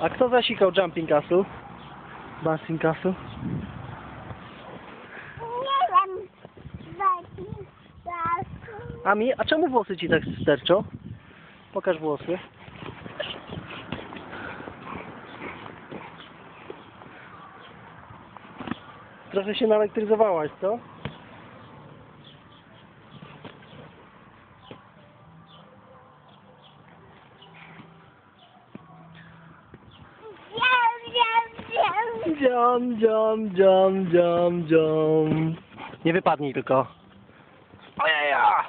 A kto zasikał Jumping Castle? Bouncing Castle? Nie wiem. Taki tak. Ami, a czemu włosy ci tak sterczą? Pokaż włosy. Trochę się naelektryzowałaś, co? Wiem, wiem, wiem. Dziam, dziam, dziam, dziam, dziam. Nie wypadnij tylko. Ojeja!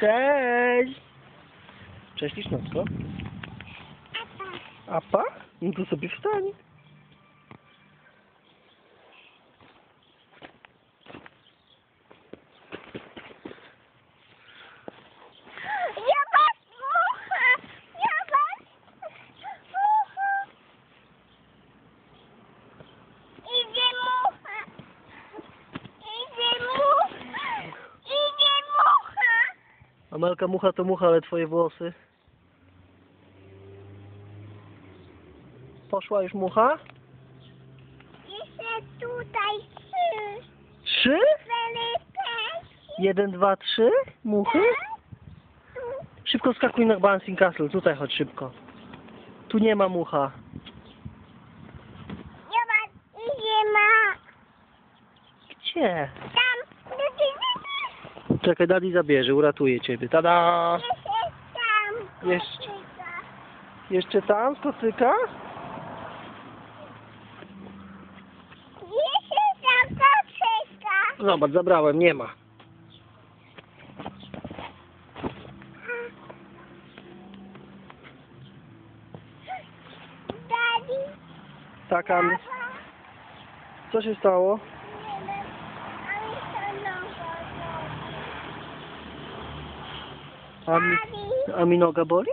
Cześć! Cześć Lisznosko. Apa? No to sobie wstań. Amelka, mucha to mucha, ale twoje włosy. Poszła już mucha? Jeszcze tutaj trzy. Trzy? Jeden, dwa, trzy? Muchy? Tu. Szybko skakuj na Bouncing Castle, tutaj chodź szybko. Tu nie ma mucha. Zobacz, idzie ma. Gdzie? Tam. Czekaj, Daddy zabierze, uratuje ciebie. Tada! Jeszcze tam. Jeszcze. Jeszcze tam, z kocyka? Jeszcze tam kocyka. Zobacz, zabrałem, nie ma. Daddy. Tak, Ami. Co się stało? Ami. Ami noga boli?